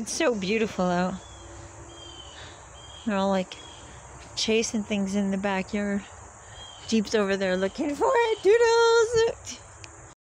It's so beautiful out. They're all like chasing things in the backyard. Jeep's over there looking for it. Doodle.